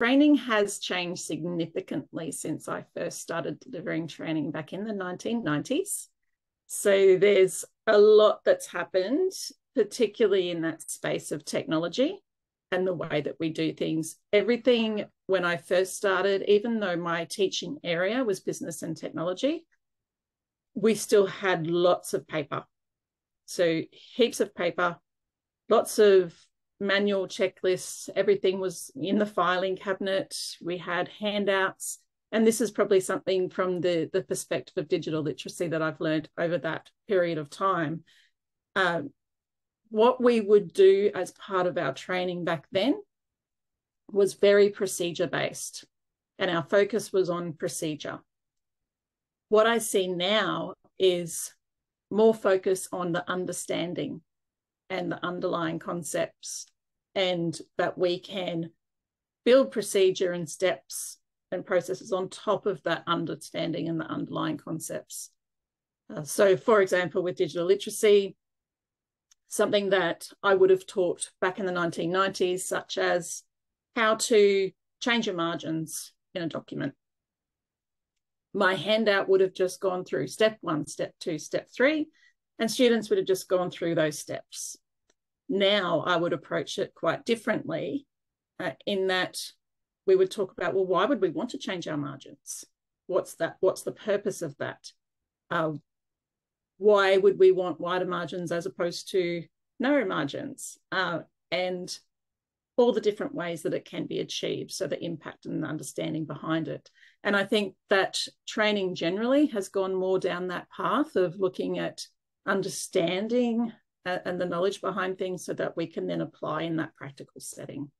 training has changed significantly since I first started delivering training back in the 1990s. So there's a lot that's happened, particularly in that space of technology and the way that we do things. Everything when I first started, even though my teaching area was business and technology, we still had lots of paper. So heaps of paper, lots of manual checklists. Everything was in the filing cabinet. We had handouts. And this is probably something from the, the perspective of digital literacy that I've learned over that period of time. Um, what we would do as part of our training back then was very procedure based, and our focus was on procedure. What I see now is more focus on the understanding and the underlying concepts, and that we can build procedure and steps and processes on top of that understanding and the underlying concepts. Uh, so, for example, with digital literacy, something that I would have taught back in the 1990s, such as how to change your margins in a document. My handout would have just gone through step one, step two, step three, and students would have just gone through those steps. Now I would approach it quite differently uh, in that we would talk about, well, why would we want to change our margins? What's that? What's the purpose of that? Uh, why would we want wider margins as opposed to narrow margins? Uh, and all the different ways that it can be achieved. So the impact and understanding behind it. And I think that training generally has gone more down that path of looking at understanding and the knowledge behind things so that we can then apply in that practical setting.